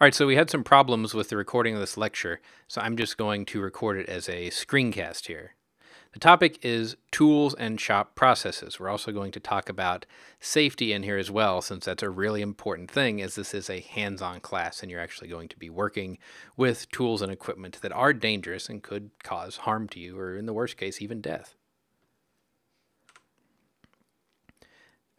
All right, so we had some problems with the recording of this lecture, so I'm just going to record it as a screencast here. The topic is tools and shop processes. We're also going to talk about safety in here as well, since that's a really important thing as this is a hands-on class and you're actually going to be working with tools and equipment that are dangerous and could cause harm to you, or in the worst case, even death.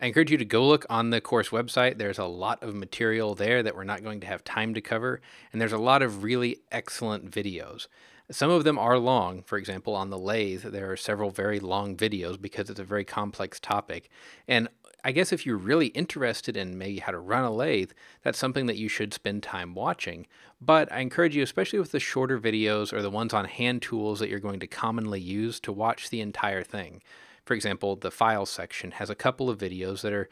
I encourage you to go look on the course website. There's a lot of material there that we're not going to have time to cover, and there's a lot of really excellent videos. Some of them are long. For example, on the lathe, there are several very long videos because it's a very complex topic. And I guess if you're really interested in maybe how to run a lathe, that's something that you should spend time watching. But I encourage you, especially with the shorter videos or the ones on hand tools that you're going to commonly use, to watch the entire thing. For example, the files section has a couple of videos that are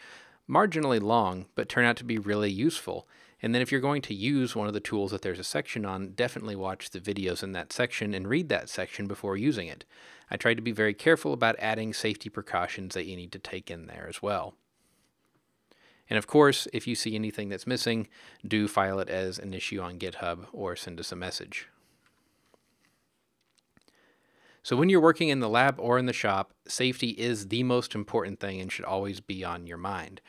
marginally long, but turn out to be really useful. And then if you're going to use one of the tools that there's a section on, definitely watch the videos in that section and read that section before using it. I tried to be very careful about adding safety precautions that you need to take in there as well. And of course, if you see anything that's missing, do file it as an issue on GitHub or send us a message. So when you're working in the lab or in the shop, safety is the most important thing and should always be on your mind.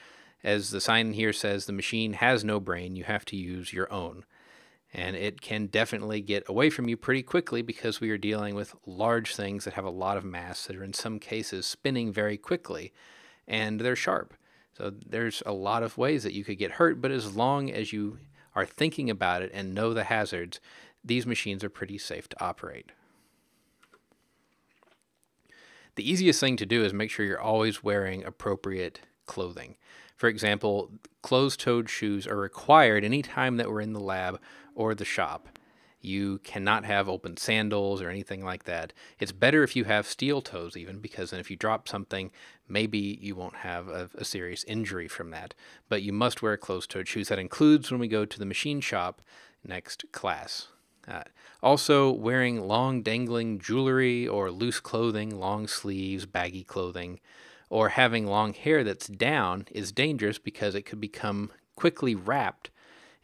As the sign here says, the machine has no brain, you have to use your own. And it can definitely get away from you pretty quickly because we are dealing with large things that have a lot of mass that are in some cases spinning very quickly and they're sharp. So there's a lot of ways that you could get hurt, but as long as you are thinking about it and know the hazards, these machines are pretty safe to operate. The easiest thing to do is make sure you're always wearing appropriate clothing. For example, closed-toed shoes are required anytime that we're in the lab or the shop. You cannot have open sandals or anything like that. It's better if you have steel toes even because then if you drop something, maybe you won't have a, a serious injury from that. But you must wear closed-toed shoes. That includes when we go to the machine shop next class. Also, wearing long dangling jewelry or loose clothing, long sleeves, baggy clothing, or having long hair that's down is dangerous because it could become quickly wrapped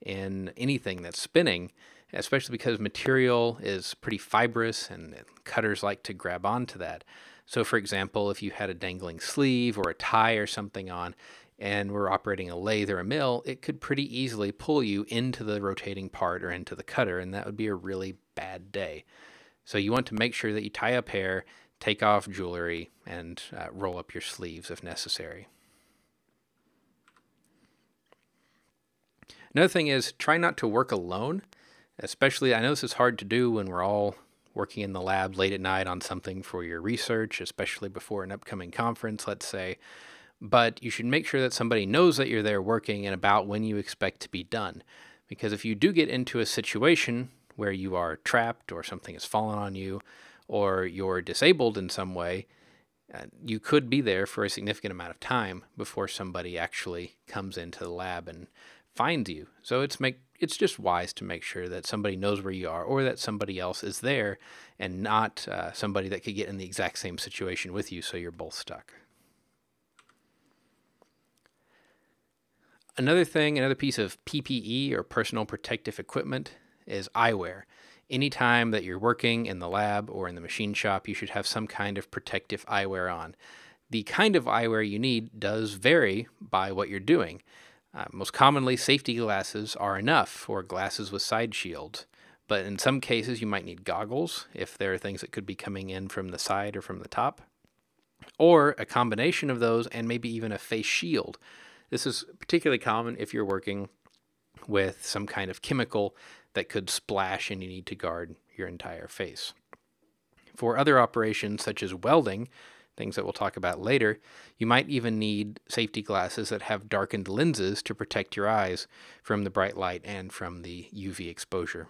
in anything that's spinning, especially because material is pretty fibrous and cutters like to grab onto that. So, for example, if you had a dangling sleeve or a tie or something on, and we're operating a lathe or a mill, it could pretty easily pull you into the rotating part or into the cutter, and that would be a really bad day. So you want to make sure that you tie up hair, take off jewelry, and uh, roll up your sleeves if necessary. Another thing is try not to work alone, especially I know this is hard to do when we're all working in the lab late at night on something for your research, especially before an upcoming conference, let's say but you should make sure that somebody knows that you're there working and about when you expect to be done. Because if you do get into a situation where you are trapped or something has fallen on you or you're disabled in some way, uh, you could be there for a significant amount of time before somebody actually comes into the lab and finds you. So it's make it's just wise to make sure that somebody knows where you are or that somebody else is there and not uh, somebody that could get in the exact same situation with you so you're both stuck. Another thing, another piece of PPE or personal protective equipment is eyewear. Anytime that you're working in the lab or in the machine shop, you should have some kind of protective eyewear on. The kind of eyewear you need does vary by what you're doing. Uh, most commonly, safety glasses are enough, or glasses with side shields. But in some cases, you might need goggles if there are things that could be coming in from the side or from the top, or a combination of those and maybe even a face shield this is particularly common if you're working with some kind of chemical that could splash and you need to guard your entire face. For other operations such as welding, things that we'll talk about later, you might even need safety glasses that have darkened lenses to protect your eyes from the bright light and from the UV exposure.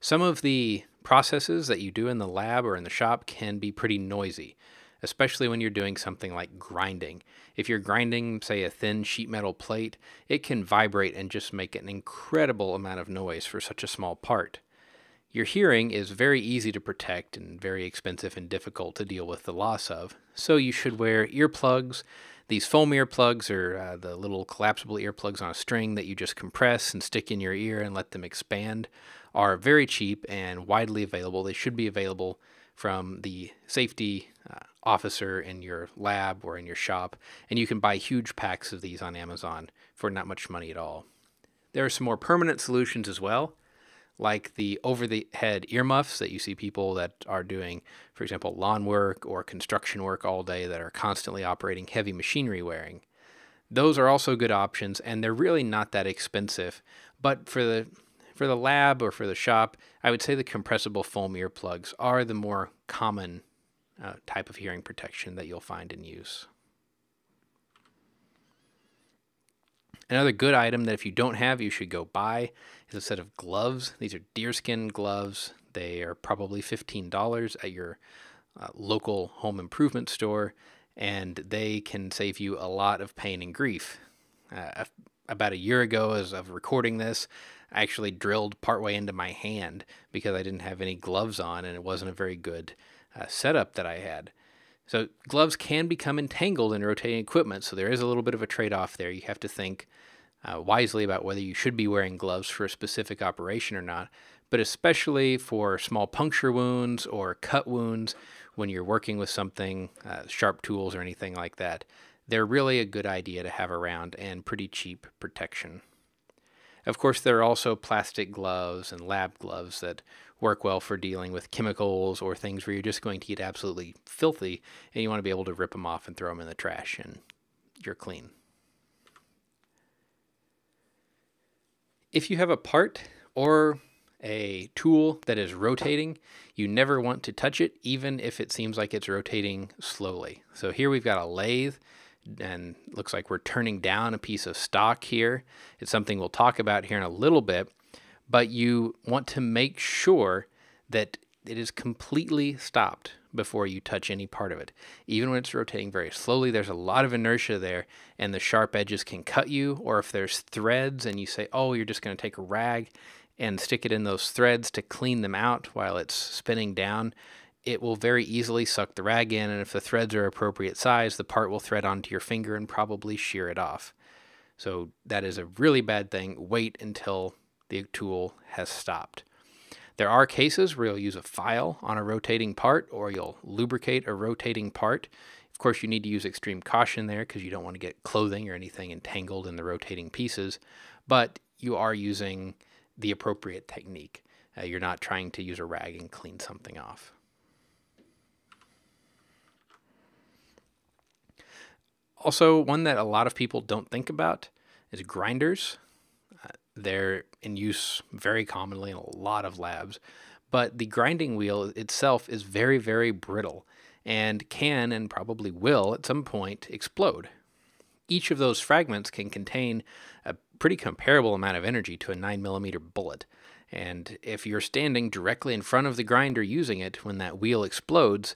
Some of the processes that you do in the lab or in the shop can be pretty noisy especially when you're doing something like grinding. If you're grinding, say, a thin sheet metal plate, it can vibrate and just make an incredible amount of noise for such a small part. Your hearing is very easy to protect and very expensive and difficult to deal with the loss of, so you should wear earplugs. These foam earplugs are uh, the little collapsible earplugs on a string that you just compress and stick in your ear and let them expand, are very cheap and widely available. They should be available from the safety officer in your lab or in your shop, and you can buy huge packs of these on Amazon for not much money at all. There are some more permanent solutions as well like the over the head earmuffs that you see people that are doing, for example, lawn work or construction work all day that are constantly operating heavy machinery wearing. Those are also good options and they're really not that expensive. But for the for the lab or for the shop, I would say the compressible foam earplugs are the more common uh, type of hearing protection that you'll find in use. Another good item that if you don't have, you should go buy is a set of gloves. These are deerskin gloves. They are probably $15 at your uh, local home improvement store, and they can save you a lot of pain and grief. Uh, about a year ago, as of recording this, I actually drilled partway into my hand because I didn't have any gloves on, and it wasn't a very good uh, setup that I had. So gloves can become entangled in rotating equipment, so there is a little bit of a trade-off there. You have to think uh, wisely about whether you should be wearing gloves for a specific operation or not, but especially for small puncture wounds or cut wounds when you're working with something, uh, sharp tools or anything like that. They're really a good idea to have around and pretty cheap protection. Of course, there are also plastic gloves and lab gloves that work well for dealing with chemicals or things where you're just going to get absolutely filthy and you want to be able to rip them off and throw them in the trash and you're clean. If you have a part or a tool that is rotating, you never want to touch it, even if it seems like it's rotating slowly. So here we've got a lathe and looks like we're turning down a piece of stock here. It's something we'll talk about here in a little bit, but you want to make sure that it is completely stopped before you touch any part of it. Even when it's rotating very slowly, there's a lot of inertia there, and the sharp edges can cut you. Or if there's threads and you say, oh, you're just going to take a rag and stick it in those threads to clean them out while it's spinning down, it will very easily suck the rag in. And if the threads are appropriate size, the part will thread onto your finger and probably shear it off. So that is a really bad thing. Wait until the tool has stopped. There are cases where you'll use a file on a rotating part or you'll lubricate a rotating part. Of course, you need to use extreme caution there because you don't want to get clothing or anything entangled in the rotating pieces, but you are using the appropriate technique. Uh, you're not trying to use a rag and clean something off. Also, one that a lot of people don't think about is grinders. They're in use very commonly in a lot of labs, but the grinding wheel itself is very, very brittle and can and probably will at some point explode. Each of those fragments can contain a pretty comparable amount of energy to a 9 millimeter bullet. And if you're standing directly in front of the grinder using it when that wheel explodes,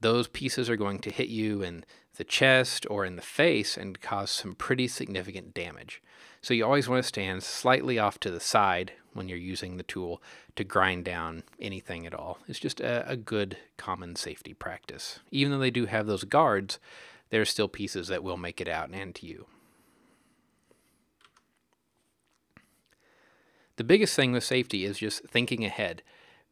those pieces are going to hit you in the chest or in the face and cause some pretty significant damage. So you always want to stand slightly off to the side when you're using the tool to grind down anything at all. It's just a, a good common safety practice. Even though they do have those guards, there are still pieces that will make it out and to you. The biggest thing with safety is just thinking ahead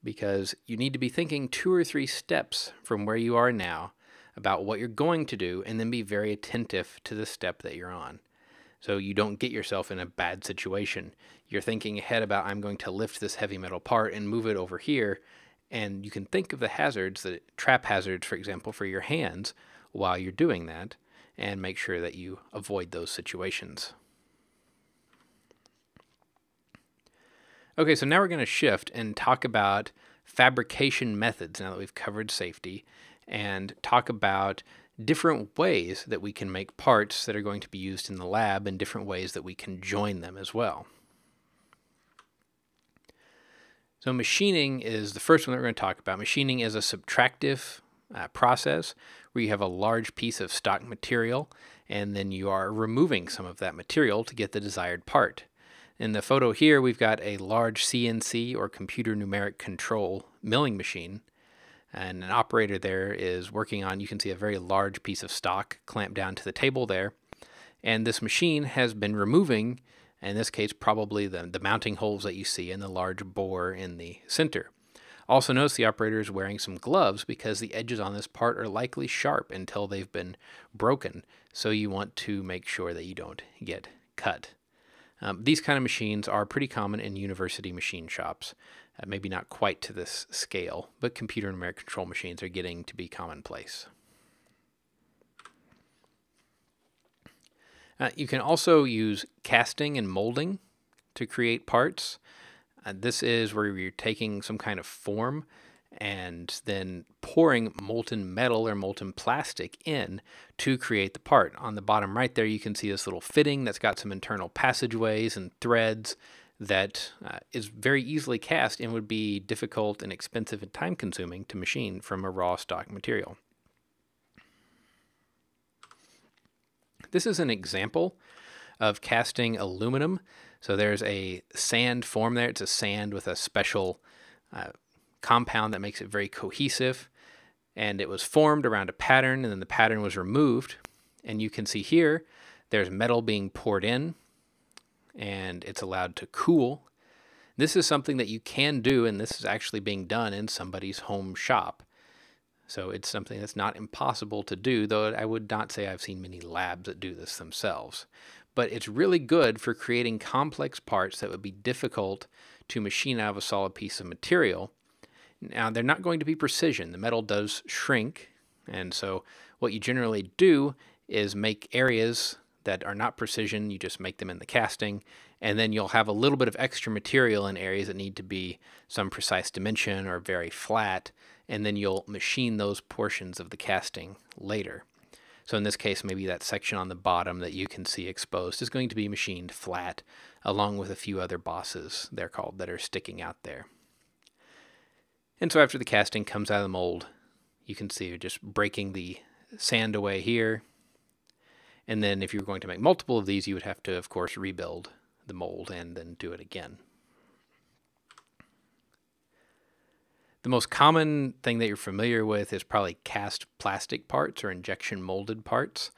because you need to be thinking two or three steps from where you are now about what you're going to do and then be very attentive to the step that you're on so you don't get yourself in a bad situation. You're thinking ahead about, I'm going to lift this heavy metal part and move it over here. And you can think of the hazards, the trap hazards, for example, for your hands while you're doing that, and make sure that you avoid those situations. Okay, so now we're going to shift and talk about fabrication methods now that we've covered safety and talk about different ways that we can make parts that are going to be used in the lab and different ways that we can join them as well. So machining is the first one that we're going to talk about. Machining is a subtractive uh, process where you have a large piece of stock material and then you are removing some of that material to get the desired part. In the photo here, we've got a large CNC or computer numeric control milling machine. And an operator there is working on, you can see a very large piece of stock clamped down to the table there. And this machine has been removing, in this case, probably the, the mounting holes that you see and the large bore in the center. Also notice the operator is wearing some gloves because the edges on this part are likely sharp until they've been broken. So you want to make sure that you don't get cut. Um, these kind of machines are pretty common in university machine shops. Uh, maybe not quite to this scale, but computer numeric control machines are getting to be commonplace. Uh, you can also use casting and molding to create parts. Uh, this is where you're taking some kind of form and then pouring molten metal or molten plastic in to create the part. On the bottom right there, you can see this little fitting that's got some internal passageways and threads that uh, is very easily cast and would be difficult and expensive and time consuming to machine from a raw stock material. This is an example of casting aluminum. So there's a sand form there. It's a sand with a special uh, compound that makes it very cohesive. And it was formed around a pattern, and then the pattern was removed. And you can see here, there's metal being poured in, and it's allowed to cool. This is something that you can do, and this is actually being done in somebody's home shop. So it's something that's not impossible to do, though I would not say I've seen many labs that do this themselves. But it's really good for creating complex parts that would be difficult to machine out of a solid piece of material. Now, they're not going to be precision. The metal does shrink, and so what you generally do is make areas that are not precision, you just make them in the casting, and then you'll have a little bit of extra material in areas that need to be some precise dimension or very flat, and then you'll machine those portions of the casting later. So in this case, maybe that section on the bottom that you can see exposed is going to be machined flat, along with a few other bosses, they're called, that are sticking out there. And so after the casting comes out of the mold, you can see you're just breaking the sand away here. And then if you were going to make multiple of these, you would have to, of course, rebuild the mold and then do it again. The most common thing that you're familiar with is probably cast plastic parts or injection molded parts.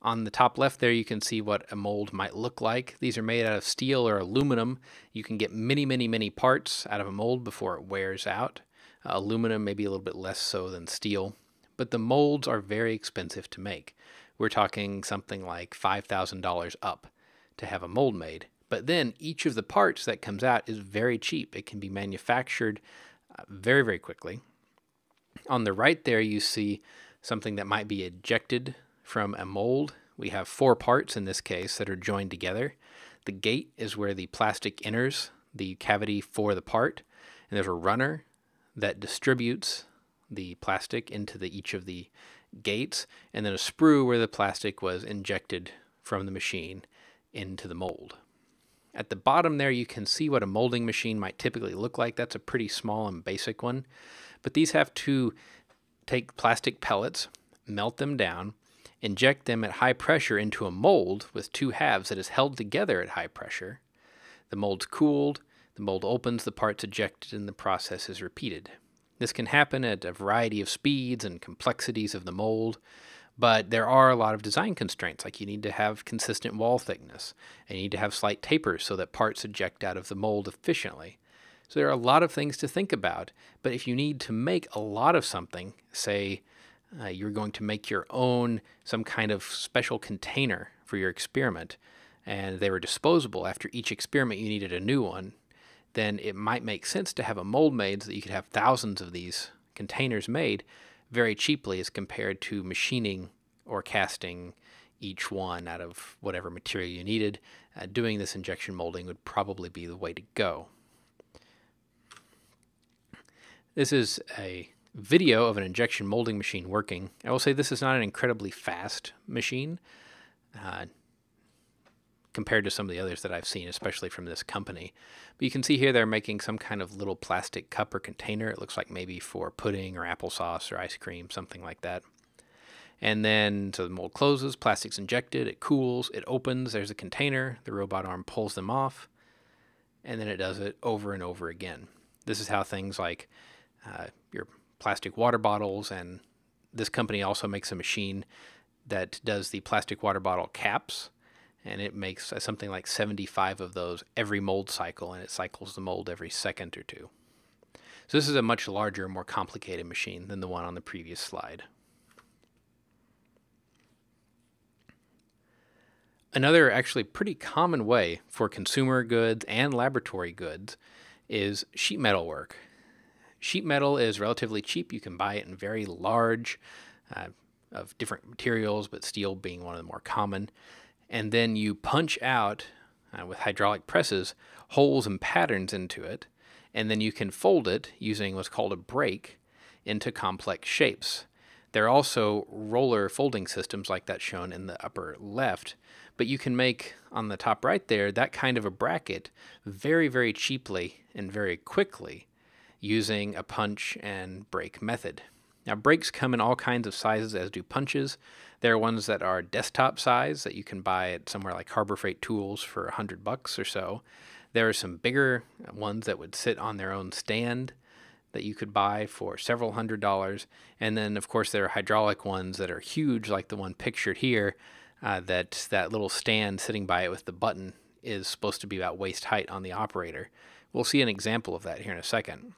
On the top left there, you can see what a mold might look like. These are made out of steel or aluminum. You can get many, many, many parts out of a mold before it wears out. Uh, aluminum maybe a little bit less so than steel, but the molds are very expensive to make. We're talking something like $5,000 up to have a mold made. But then each of the parts that comes out is very cheap. It can be manufactured very, very quickly. On the right there, you see something that might be ejected from a mold. We have four parts in this case that are joined together. The gate is where the plastic enters the cavity for the part, and there's a runner that distributes the plastic into the, each of the gates, and then a sprue where the plastic was injected from the machine into the mold. At the bottom there, you can see what a molding machine might typically look like. That's a pretty small and basic one. But these have to take plastic pellets, melt them down, inject them at high pressure into a mold with two halves that is held together at high pressure. The mold's cooled, the mold opens, the part's ejected, and the process is repeated. This can happen at a variety of speeds and complexities of the mold. But there are a lot of design constraints, like you need to have consistent wall thickness, and you need to have slight tapers so that parts eject out of the mold efficiently. So there are a lot of things to think about. But if you need to make a lot of something, say uh, you're going to make your own some kind of special container for your experiment, and they were disposable after each experiment you needed a new one, then it might make sense to have a mold made so that you could have thousands of these containers made very cheaply as compared to machining or casting each one out of whatever material you needed. Uh, doing this injection molding would probably be the way to go. This is a video of an injection molding machine working. I will say this is not an incredibly fast machine. Uh, compared to some of the others that I've seen, especially from this company. But you can see here they're making some kind of little plastic cup or container. It looks like maybe for pudding or applesauce or ice cream, something like that. And then, so the mold closes, plastic's injected, it cools, it opens, there's a container, the robot arm pulls them off, and then it does it over and over again. This is how things like uh, your plastic water bottles, and this company also makes a machine that does the plastic water bottle caps, and it makes uh, something like 75 of those every mold cycle, and it cycles the mold every second or two. So this is a much larger, more complicated machine than the one on the previous slide. Another actually pretty common way for consumer goods and laboratory goods is sheet metal work. Sheet metal is relatively cheap. You can buy it in very large, uh, of different materials, but steel being one of the more common. And then you punch out uh, with hydraulic presses holes and patterns into it, and then you can fold it using what's called a brake into complex shapes. There are also roller folding systems like that shown in the upper left, but you can make on the top right there that kind of a bracket very, very cheaply and very quickly using a punch and brake method. Now, brakes come in all kinds of sizes, as do punches. There are ones that are desktop size that you can buy at somewhere like Harbor Freight Tools for a hundred bucks or so. There are some bigger ones that would sit on their own stand that you could buy for several hundred dollars. And then, of course, there are hydraulic ones that are huge, like the one pictured here. Uh, that that little stand sitting by it with the button is supposed to be about waist height on the operator. We'll see an example of that here in a second.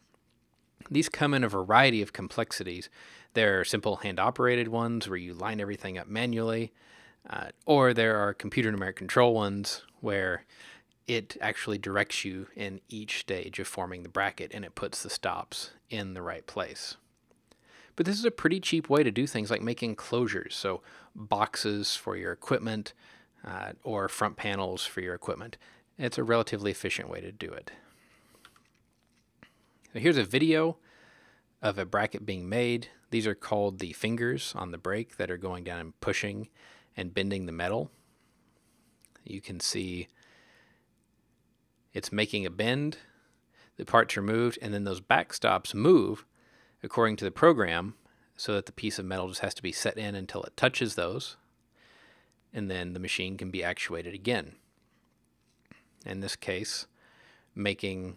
These come in a variety of complexities. There are simple hand operated ones where you line everything up manually, uh, or there are computer numeric control ones where it actually directs you in each stage of forming the bracket and it puts the stops in the right place. But this is a pretty cheap way to do things like making closures, so boxes for your equipment uh, or front panels for your equipment. It's a relatively efficient way to do it. So here's a video of a bracket being made. These are called the fingers on the brake that are going down and pushing and bending the metal. You can see it's making a bend, the part's are moved, and then those backstops move according to the program so that the piece of metal just has to be set in until it touches those, and then the machine can be actuated again. In this case, making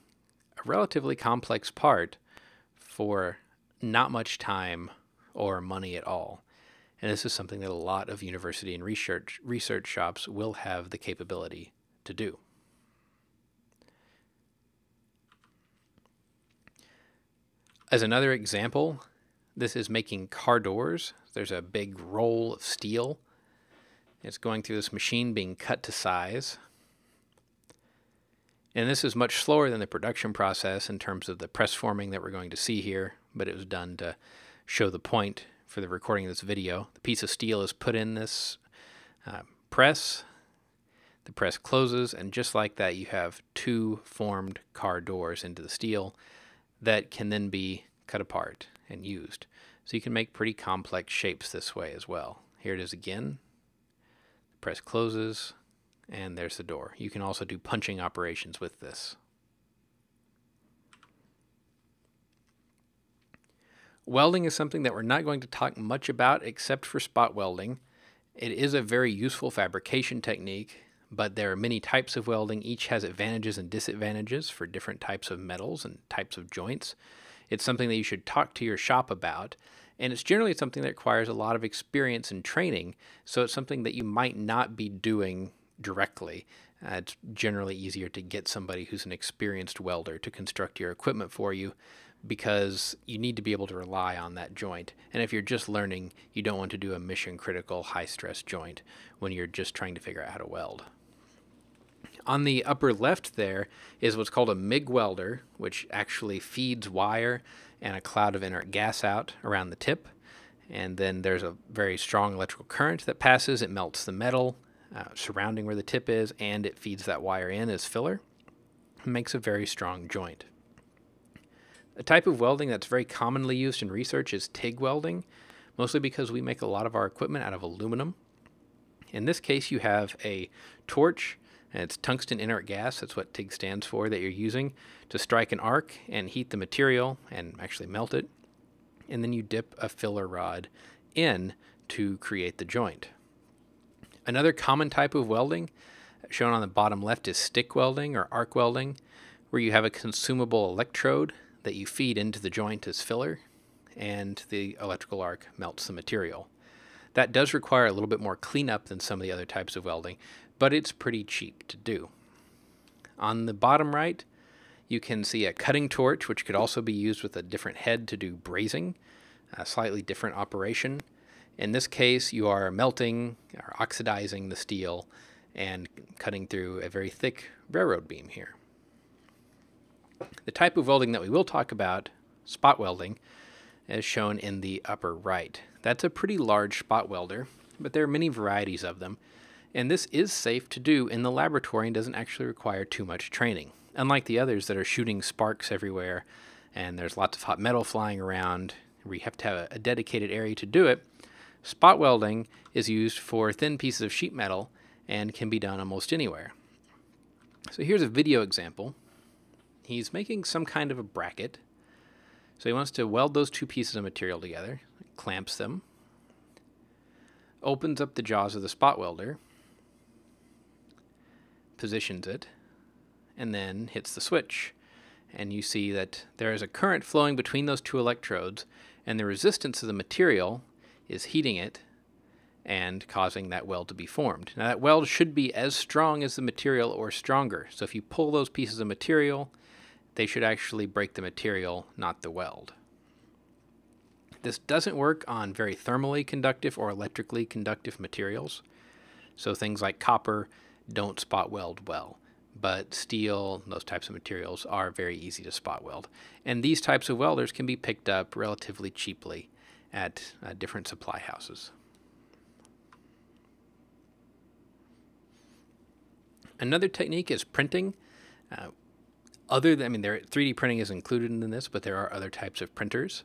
a relatively complex part for not much time or money at all. And this is something that a lot of university and research research shops will have the capability to do. As another example, this is making car doors. There's a big roll of steel. It's going through this machine being cut to size. And this is much slower than the production process in terms of the press forming that we're going to see here, but it was done to show the point for the recording of this video. The piece of steel is put in this uh, press. The press closes, and just like that, you have two formed car doors into the steel that can then be cut apart and used. So you can make pretty complex shapes this way as well. Here it is again. The press closes, and there's the door. You can also do punching operations with this. Welding is something that we're not going to talk much about except for spot welding. It is a very useful fabrication technique, but there are many types of welding. Each has advantages and disadvantages for different types of metals and types of joints. It's something that you should talk to your shop about. And it's generally something that requires a lot of experience and training. So it's something that you might not be doing directly. Uh, it's generally easier to get somebody who's an experienced welder to construct your equipment for you because you need to be able to rely on that joint. And if you're just learning, you don't want to do a mission critical high stress joint when you're just trying to figure out how to weld. On the upper left there is what's called a MIG welder, which actually feeds wire and a cloud of inert gas out around the tip. And then there's a very strong electrical current that passes. It melts the metal uh, surrounding where the tip is, and it feeds that wire in as filler. It makes a very strong joint. A type of welding that's very commonly used in research is TIG welding, mostly because we make a lot of our equipment out of aluminum. In this case, you have a torch, and it's tungsten inert gas, that's what TIG stands for, that you're using to strike an arc and heat the material and actually melt it. And then you dip a filler rod in to create the joint. Another common type of welding shown on the bottom left is stick welding or arc welding. where you have a consumable electrode that you feed into the joint as filler, and the electrical arc melts the material. That does require a little bit more cleanup than some of the other types of welding, but it's pretty cheap to do. On the bottom right, you can see a cutting torch, which could also be used with a different head to do brazing, a slightly different operation. In this case, you are melting or oxidizing the steel and cutting through a very thick railroad beam here. The type of welding that we will talk about, spot welding, is shown in the upper right. That's a pretty large spot welder, but there are many varieties of them, and this is safe to do in the laboratory and doesn't actually require too much training. Unlike the others that are shooting sparks everywhere and there's lots of hot metal flying around, where you have to have a dedicated area to do it, spot welding is used for thin pieces of sheet metal and can be done almost anywhere. So here's a video example. He's making some kind of a bracket. So he wants to weld those two pieces of material together, clamps them, opens up the jaws of the spot welder, positions it, and then hits the switch. And you see that there is a current flowing between those two electrodes, and the resistance of the material is heating it and causing that weld to be formed. Now, that weld should be as strong as the material or stronger. So, if you pull those pieces of material, they should actually break the material, not the weld. This doesn't work on very thermally conductive or electrically conductive materials. So, things like copper don't spot weld well. But steel, those types of materials, are very easy to spot weld. And these types of welders can be picked up relatively cheaply at uh, different supply houses. Another technique is printing. Uh, other than, I mean, there 3D printing is included in this, but there are other types of printers.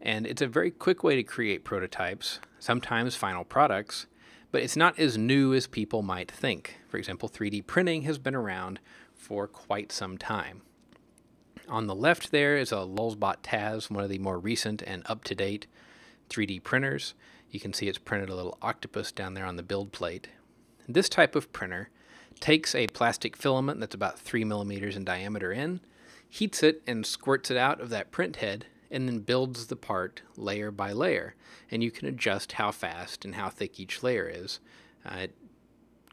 And it's a very quick way to create prototypes, sometimes final products, but it's not as new as people might think. For example, 3D printing has been around for quite some time. On the left there is a Lulzbot Taz, one of the more recent and up-to-date 3D printers. You can see it's printed a little octopus down there on the build plate. This type of printer takes a plastic filament that's about 3 millimeters in diameter in, heats it and squirts it out of that print head, and then builds the part layer by layer. And you can adjust how fast and how thick each layer is. Uh, it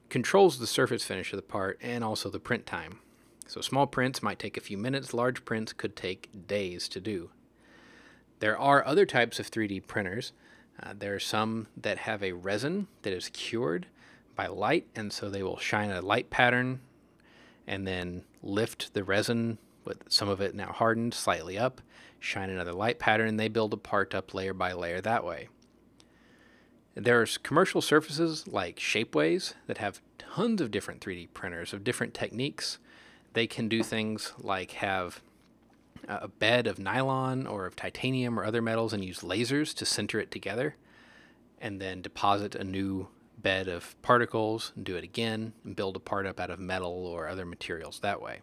controls the surface finish of the part and also the print time. So small prints might take a few minutes, large prints could take days to do. There are other types of 3D printers. Uh, there are some that have a resin that is cured by light, and so they will shine a light pattern and then lift the resin with some of it now hardened slightly up, shine another light pattern, and they build a part up layer by layer that way. There's commercial surfaces like Shapeways that have tons of different 3D printers of different techniques. They can do things like have a bed of nylon or of titanium or other metals and use lasers to sinter it together and then deposit a new bed of particles and do it again and build a part up out of metal or other materials that way.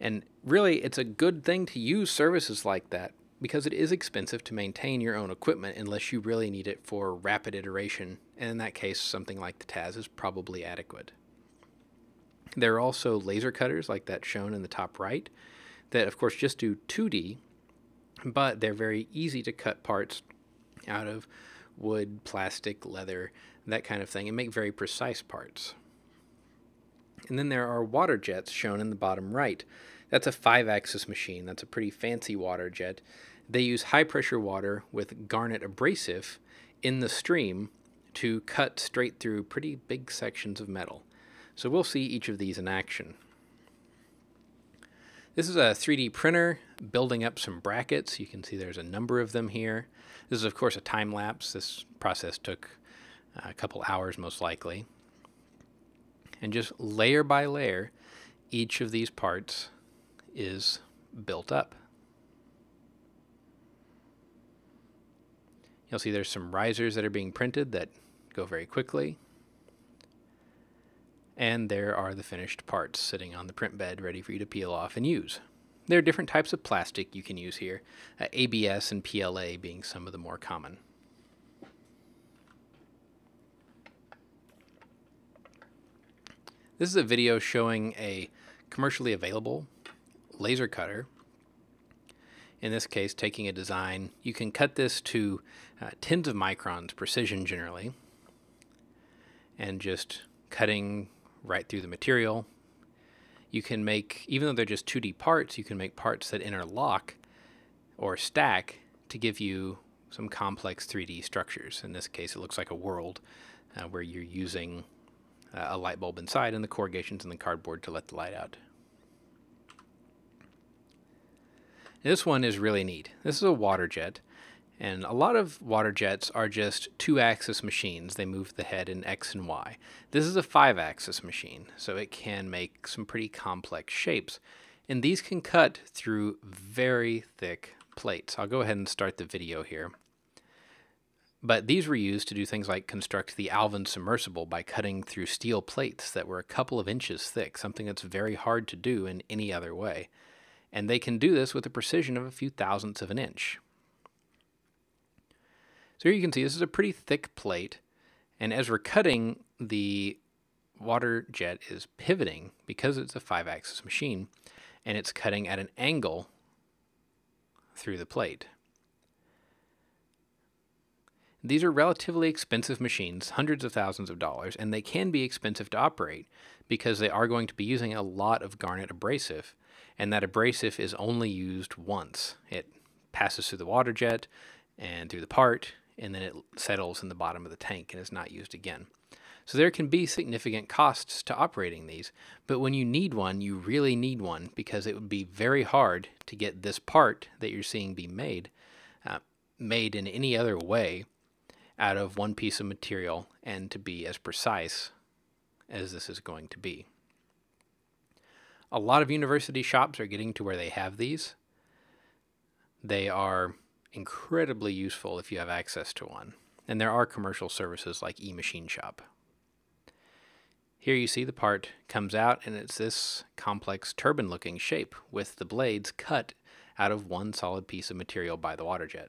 And really, it's a good thing to use services like that because it is expensive to maintain your own equipment unless you really need it for rapid iteration. And in that case, something like the Taz is probably adequate. There are also laser cutters like that shown in the top right that, of course, just do 2D, but they're very easy to cut parts out of wood, plastic, leather, that kind of thing, and make very precise parts. And then there are water jets shown in the bottom right. That's a five axis machine. That's a pretty fancy water jet. They use high pressure water with garnet abrasive in the stream to cut straight through pretty big sections of metal. So we'll see each of these in action. This is a 3D printer building up some brackets. You can see there's a number of them here. This is, of course, a time lapse. This process took uh, a couple hours, most likely. And just layer by layer, each of these parts is built up. You'll see there's some risers that are being printed that go very quickly. And there are the finished parts sitting on the print bed ready for you to peel off and use. There are different types of plastic you can use here, uh, ABS and PLA being some of the more common. This is a video showing a commercially available laser cutter. In this case, taking a design, you can cut this to uh, tens of microns precision generally, and just cutting right through the material. You can make, even though they're just 2D parts, you can make parts that interlock or stack to give you some complex 3D structures. In this case, it looks like a world uh, where you're using uh, a light bulb inside and the corrugations in the cardboard to let the light out. This one is really neat. This is a water jet, and a lot of water jets are just two axis machines. They move the head in X and Y. This is a five axis machine, so it can make some pretty complex shapes. And these can cut through very thick plates. I'll go ahead and start the video here. But these were used to do things like construct the Alvin submersible by cutting through steel plates that were a couple of inches thick, something that's very hard to do in any other way. And they can do this with a precision of a few thousandths of an inch. So here you can see this is a pretty thick plate, and as we're cutting, the water jet is pivoting because it's a five axis machine, and it's cutting at an angle through the plate. These are relatively expensive machines, hundreds of thousands of dollars, and they can be expensive to operate because they are going to be using a lot of garnet abrasive, and that abrasive is only used once. It passes through the water jet and through the part, and then it settles in the bottom of the tank and is not used again. So there can be significant costs to operating these, but when you need one, you really need one because it would be very hard to get this part that you're seeing be made, uh, made in any other way out of one piece of material and to be as precise as this is going to be. A lot of university shops are getting to where they have these. They are incredibly useful if you have access to one. And there are commercial services like eMachine Shop. Here you see the part comes out and it's this complex turbine looking shape with the blades cut out of one solid piece of material by the water jet.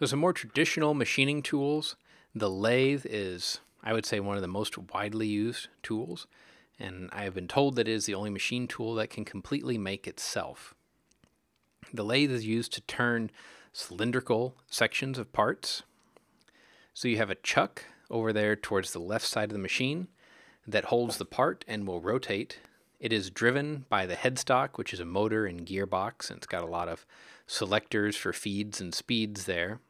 So some more traditional machining tools. The lathe is I would say one of the most widely used tools, and I have been told that it is the only machine tool that can completely make itself. The lathe is used to turn cylindrical sections of parts. So you have a chuck over there towards the left side of the machine that holds the part and will rotate. It is driven by the headstock, which is a motor and gearbox, and it's got a lot of selectors for feeds and speeds there.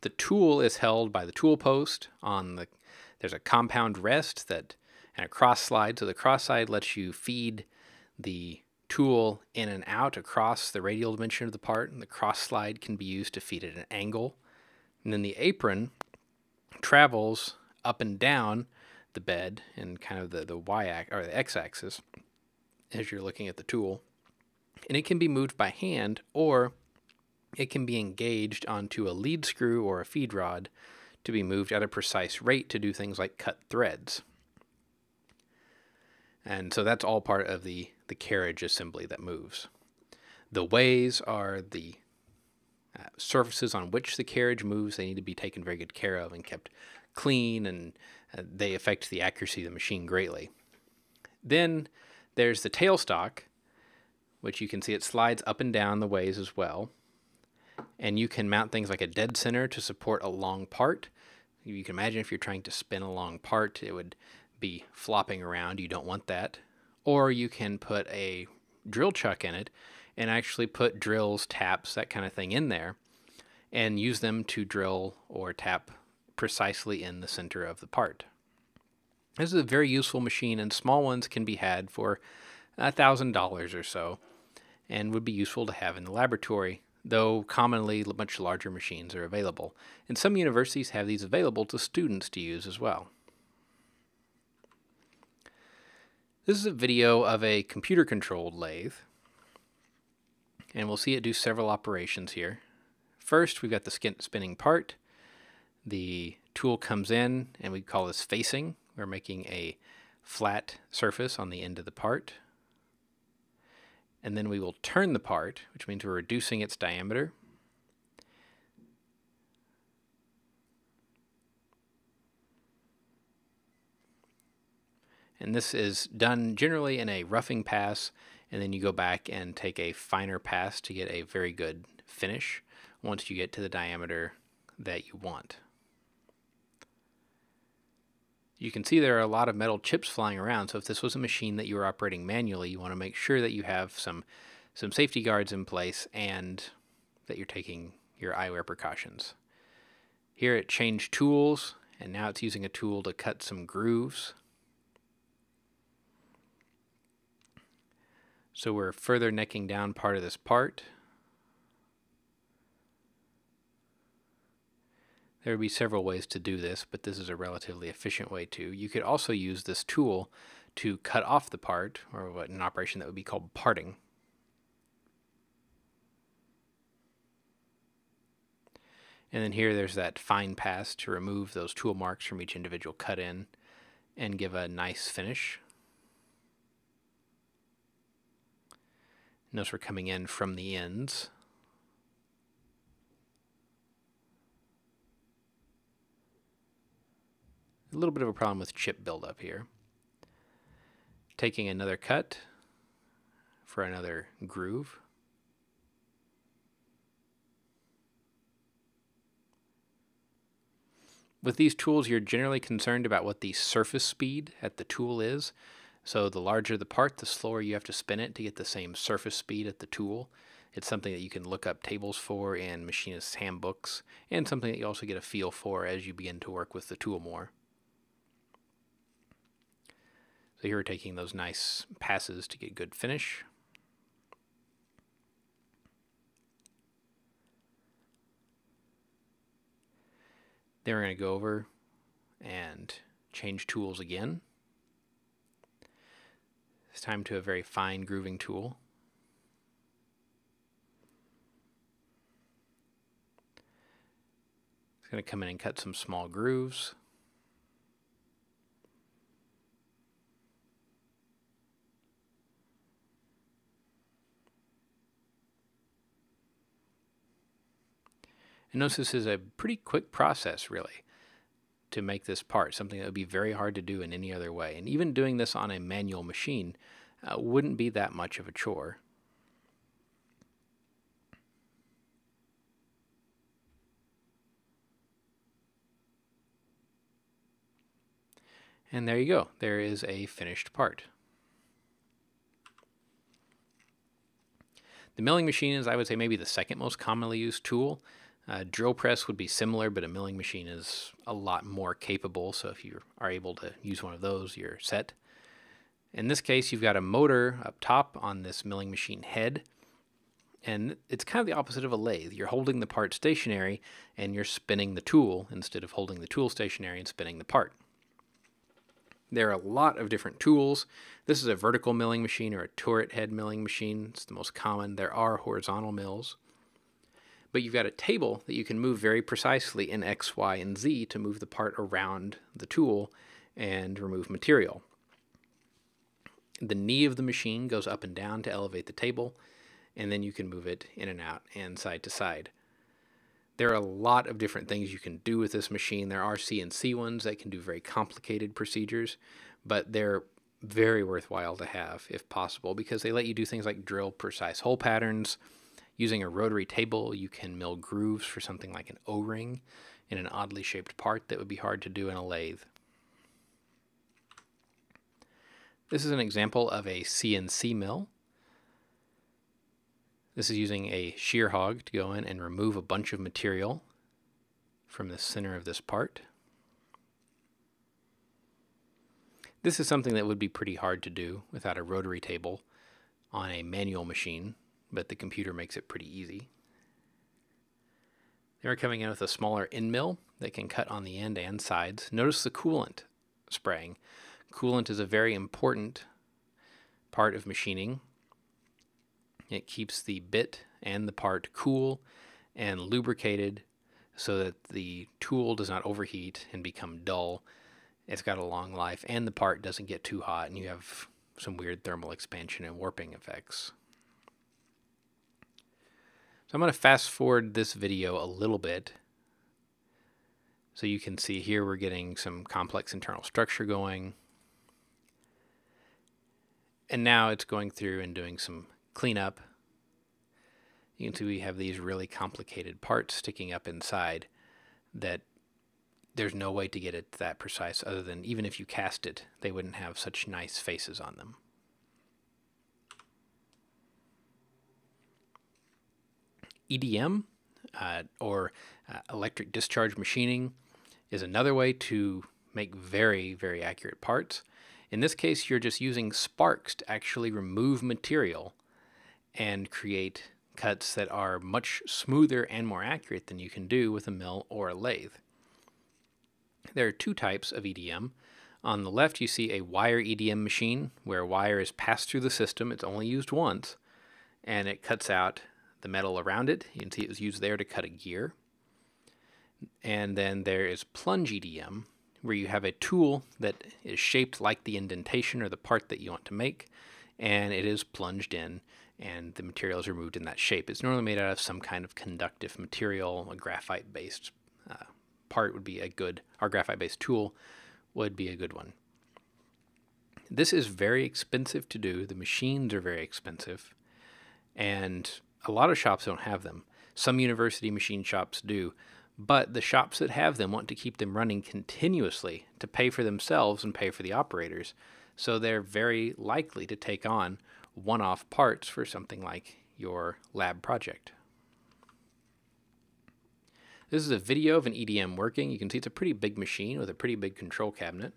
The tool is held by the tool post on the, there's a compound rest that, and a cross slide. So the cross slide lets you feed the tool in and out across the radial dimension of the part, and the cross slide can be used to feed at an angle. And then the apron travels up and down the bed and kind of the, the y or the x axis as you're looking at the tool. And it can be moved by hand or it can be engaged onto a lead screw or a feed rod to be moved at a precise rate to do things like cut threads. And so that's all part of the, the carriage assembly that moves. The ways are the uh, surfaces on which the carriage moves. They need to be taken very good care of and kept clean, and uh, they affect the accuracy of the machine greatly. Then there's the tailstock, which you can see it slides up and down the ways as well and you can mount things like a dead center to support a long part. You can imagine if you're trying to spin a long part, it would be flopping around. You don't want that. Or you can put a drill chuck in it and actually put drills, taps, that kind of thing in there and use them to drill or tap precisely in the center of the part. This is a very useful machine, and small ones can be had for $1,000 or so and would be useful to have in the laboratory though commonly much larger machines are available, and some universities have these available to students to use as well. This is a video of a computer-controlled lathe, and we'll see it do several operations here. First, we've got the spinning part. The tool comes in, and we call this facing. We're making a flat surface on the end of the part and then we will turn the part, which means we're reducing its diameter. And this is done generally in a roughing pass, and then you go back and take a finer pass to get a very good finish once you get to the diameter that you want. You can see there are a lot of metal chips flying around, so if this was a machine that you were operating manually, you want to make sure that you have some, some safety guards in place and that you're taking your eyewear precautions. Here it changed tools, and now it's using a tool to cut some grooves. So we're further necking down part of this part. There would be several ways to do this, but this is a relatively efficient way to. You could also use this tool to cut off the part, or what an operation that would be called parting. And then here there's that fine pass to remove those tool marks from each individual cut in and give a nice finish. Notice we're coming in from the ends. A little bit of a problem with chip buildup here. Taking another cut for another groove. With these tools, you're generally concerned about what the surface speed at the tool is. So the larger the part, the slower you have to spin it to get the same surface speed at the tool. It's something that you can look up tables for in machinist handbooks, and something that you also get a feel for as you begin to work with the tool more. So here we're taking those nice passes to get good finish. Then we're going to go over and change tools again. This time to a very fine grooving tool. It's going to come in and cut some small grooves. And notice this is a pretty quick process, really, to make this part, something that would be very hard to do in any other way. And even doing this on a manual machine uh, wouldn't be that much of a chore. And there you go. There is a finished part. The milling machine is, I would say, maybe the second most commonly used tool. Uh, drill press would be similar, but a milling machine is a lot more capable. So if you are able to use one of those, you're set. In this case, you've got a motor up top on this milling machine head. And it's kind of the opposite of a lathe. You're holding the part stationary and you're spinning the tool instead of holding the tool stationary and spinning the part. There are a lot of different tools. This is a vertical milling machine or a turret head milling machine. It's the most common. There are horizontal mills but you've got a table that you can move very precisely in X, Y, and Z to move the part around the tool and remove material. The knee of the machine goes up and down to elevate the table, and then you can move it in and out and side to side. There are a lot of different things you can do with this machine. There are CNC ones that can do very complicated procedures, but they're very worthwhile to have if possible because they let you do things like drill precise hole patterns, Using a rotary table, you can mill grooves for something like an O-ring in an oddly shaped part that would be hard to do in a lathe. This is an example of a CNC mill. This is using a shear hog to go in and remove a bunch of material from the center of this part. This is something that would be pretty hard to do without a rotary table on a manual machine but the computer makes it pretty easy. They are coming in with a smaller end mill that can cut on the end and sides. Notice the coolant spraying. Coolant is a very important part of machining. It keeps the bit and the part cool and lubricated so that the tool does not overheat and become dull. It's got a long life and the part doesn't get too hot and you have some weird thermal expansion and warping effects. So I'm going to fast forward this video a little bit. So you can see here we're getting some complex internal structure going. and now it's going through and doing some cleanup. You can see we have these really complicated parts sticking up inside that there's no way to get it that precise other than even if you cast it, they wouldn't have such nice faces on them. EDM uh, or uh, electric discharge machining is another way to make very, very accurate parts. In this case, you're just using sparks to actually remove material and create cuts that are much smoother and more accurate than you can do with a mill or a lathe. There are two types of EDM. On the left, you see a wire EDM machine where wire is passed through the system. It's only used once, and it cuts out the metal around it. You can see it was used there to cut a gear. And then there is plunge EDM, where you have a tool that is shaped like the indentation or the part that you want to make, and it is plunged in, and the material is removed in that shape. It's normally made out of some kind of conductive material, a graphite based uh, part would be a good, our graphite based tool would be a good one. This is very expensive to do. The machines are very expensive, and a lot of shops don't have them. Some university machine shops do, but the shops that have them want to keep them running continuously to pay for themselves and pay for the operators. So they're very likely to take on one off parts for something like your lab project. This is a video of an EDM working. You can see it's a pretty big machine with a pretty big control cabinet.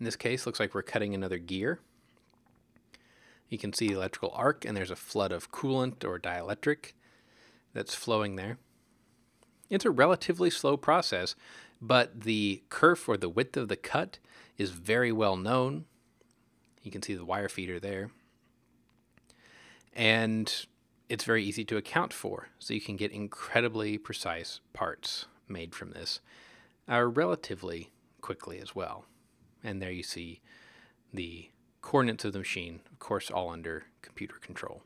In this case, looks like we're cutting another gear. You can see the electrical arc, and there's a flood of coolant or dielectric that's flowing there. It's a relatively slow process, but the kerf or the width of the cut is very well known. You can see the wire feeder there. And it's very easy to account for, so you can get incredibly precise parts made from this uh, relatively quickly as well. And there you see the coordinates of the machine, of course, all under computer control.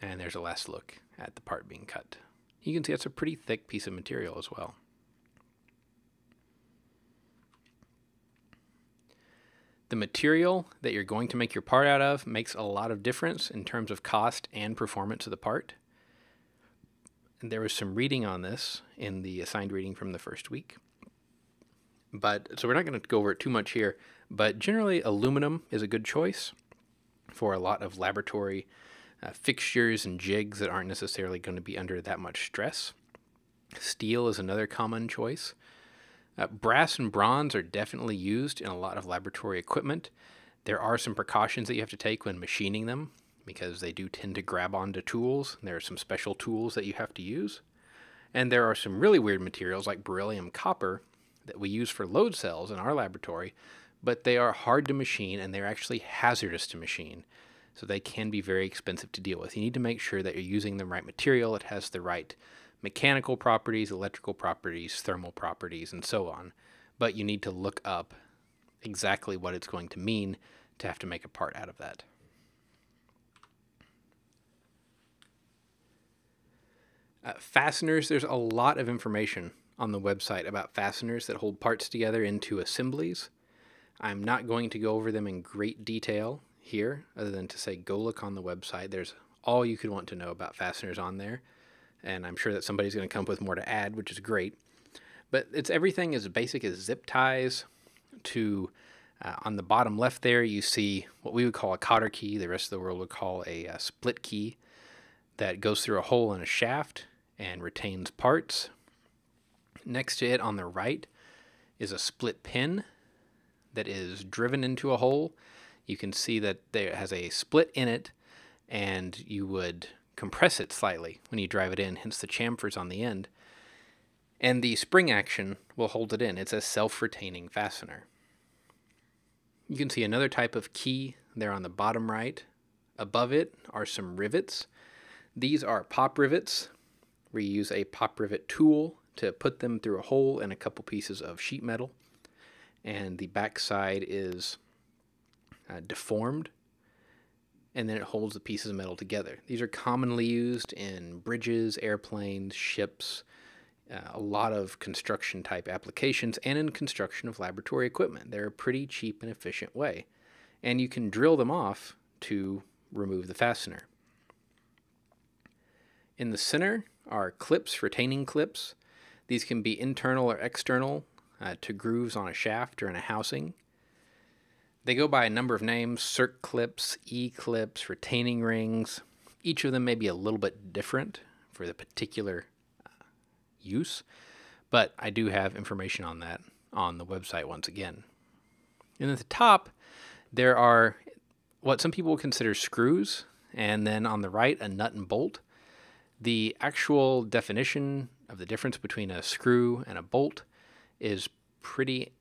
And there's a last look at the part being cut. You can see it's a pretty thick piece of material as well. The material that you're going to make your part out of makes a lot of difference in terms of cost and performance of the part. And there was some reading on this in the assigned reading from the first week. But so we're not going to go over it too much here, but generally aluminum is a good choice for a lot of laboratory uh, fixtures and jigs that aren't necessarily going to be under that much stress. Steel is another common choice. Uh, brass and bronze are definitely used in a lot of laboratory equipment. There are some precautions that you have to take when machining them because they do tend to grab onto tools. There are some special tools that you have to use. And there are some really weird materials like beryllium copper that we use for load cells in our laboratory, but they are hard to machine and they're actually hazardous to machine. So they can be very expensive to deal with. You need to make sure that you're using the right material, it has the right mechanical properties, electrical properties, thermal properties, and so on. But you need to look up exactly what it's going to mean to have to make a part out of that. Uh, fasteners, there's a lot of information on the website about fasteners that hold parts together into assemblies. I'm not going to go over them in great detail here, other than to say go look on the website. There's all you could want to know about fasteners on there, and I'm sure that somebody's going to come up with more to add, which is great. But it's everything as basic as zip ties to uh, on the bottom left there, you see what we would call a cotter key. The rest of the world would call a, a split key that goes through a hole in a shaft and retains parts Next to it on the right is a split pin that is driven into a hole. You can see that there has a split in it, and you would compress it slightly when you drive it in, hence the chamfers on the end. And the spring action will hold it in. It's a self retaining fastener. You can see another type of key there on the bottom right. Above it are some rivets. These are pop rivets, you use a pop rivet tool to put them through a hole in a couple pieces of sheet metal. And the back side is uh, deformed and then it holds the pieces of metal together. These are commonly used in bridges, airplanes, ships, uh, a lot of construction type applications and in construction of laboratory equipment. They're a pretty cheap and efficient way. And you can drill them off to remove the fastener. In the center are clips, retaining clips. These can be internal or external uh, to grooves on a shaft or in a housing. They go by a number of names circlips, E clips, retaining rings. Each of them may be a little bit different for the particular uh, use, but I do have information on that on the website once again. And at the top, there are what some people consider screws, and then on the right, a nut and bolt. The actual definition of the difference between a screw and a bolt is pretty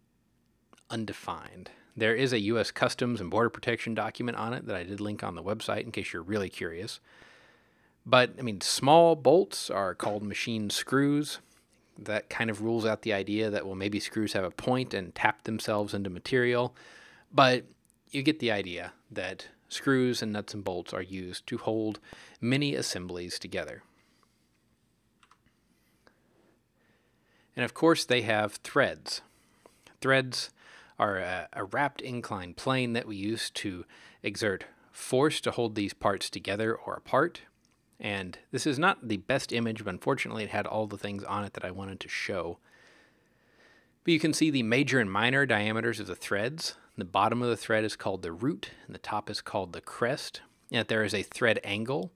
undefined. There is a U.S. Customs and Border Protection document on it that I did link on the website in case you're really curious. But, I mean, small bolts are called machine screws. That kind of rules out the idea that, well, maybe screws have a point and tap themselves into material. But you get the idea that screws and nuts and bolts are used to hold many assemblies together. And of course, they have threads. Threads are a, a, wrapped inclined plane that we use to exert force to hold these parts together or apart. And this is not the best image, but unfortunately, it had all the things on it that I wanted to show. But you can see the major and minor diameters of the threads. The bottom of the thread is called the root, and the top is called the crest. And there is a thread angle,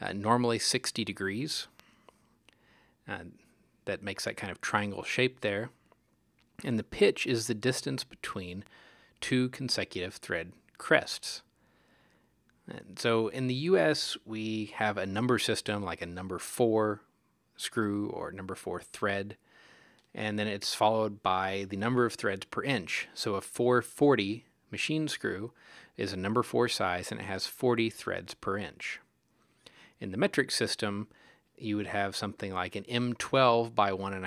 uh, normally 60 degrees. Uh, that makes that kind of triangle shape there. And the pitch is the distance between two consecutive thread crests. And so in the US, we have a number system like a number four screw or number four thread. And then it's followed by the number of threads per inch. So a 440 machine screw is a number four size and it has 40 threads per inch. In the metric system, you would have something like an M12 by 1.5.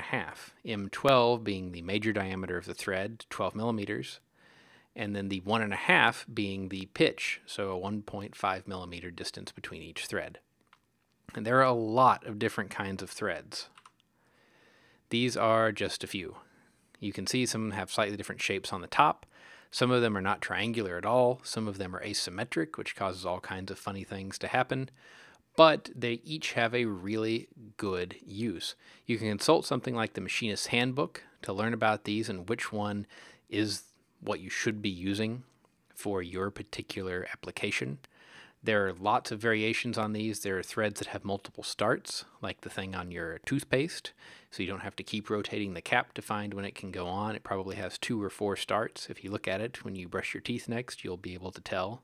M12 being the major diameter of the thread, 12 millimeters, and then the 1.5 being the pitch, so a 1.5 millimeter distance between each thread. And there are a lot of different kinds of threads. These are just a few. You can see some have slightly different shapes on the top. Some of them are not triangular at all. Some of them are asymmetric, which causes all kinds of funny things to happen but they each have a really good use. You can consult something like the Machinist's Handbook to learn about these and which one is what you should be using for your particular application. There are lots of variations on these. There are threads that have multiple starts, like the thing on your toothpaste, so you don't have to keep rotating the cap to find when it can go on. It probably has two or four starts. If you look at it when you brush your teeth next, you'll be able to tell.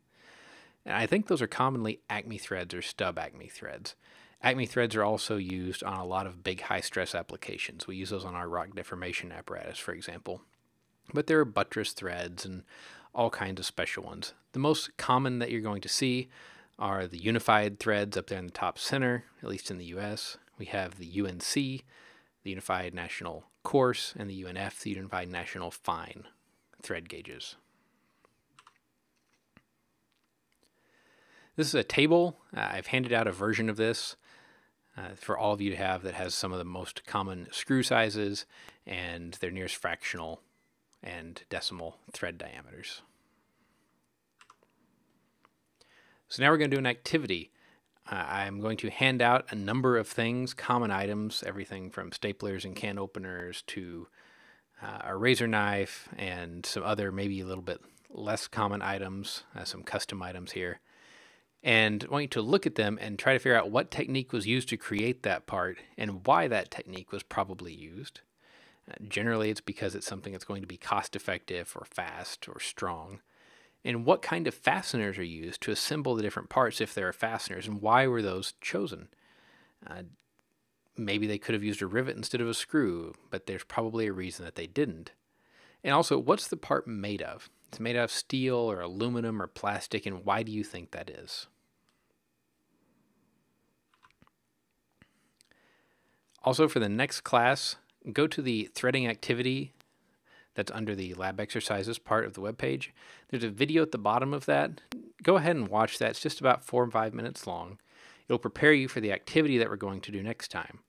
And I think those are commonly Acme threads or stub Acme threads. Acme threads are also used on a lot of big high stress applications. We use those on our rock deformation apparatus, for example. But there are buttress threads and all kinds of special ones. The most common that you're going to see are the unified threads up there in the top center, at least in the US. We have the UNC, the Unified National Coarse, and the UNF, the Unified National Fine thread gauges. This is a table. Uh, I've handed out a version of this uh, for all of you to have that has some of the most common screw sizes and their nearest fractional and decimal thread diameters. So now we're going to do an activity. Uh, I'm going to hand out a number of things, common items, everything from staplers and can openers to uh, a razor knife and some other maybe a little bit less common items, uh, some custom items here and I want you to look at them and try to figure out what technique was used to create that part and why that technique was probably used. Uh, generally, it's because it's something that's going to be cost effective or fast or strong. And what kind of fasteners are used to assemble the different parts if there are fasteners, and why were those chosen? Uh, maybe they could have used a rivet instead of a screw, but there's probably a reason that they didn't. And also, what's the part made of? It's made out of steel or aluminum or plastic, and why do you think that is? Also, for the next class, go to the threading activity that's under the lab exercises part of the web page. There's a video at the bottom of that. Go ahead and watch that. It's just about four or five minutes long. It'll prepare you for the activity that we're going to do next time.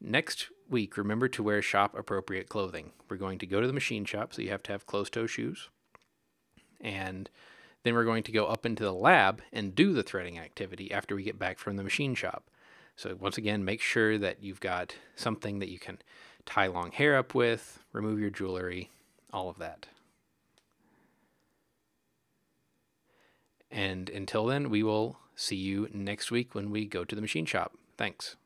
Next week, remember to wear shop appropriate clothing. We're going to go to the machine shop, so you have to have closed toe shoes. And then we're going to go up into the lab and do the threading activity after we get back from the machine shop. So, once again, make sure that you've got something that you can tie long hair up with, remove your jewelry, all of that. And until then, we will see you next week when we go to the machine shop. Thanks.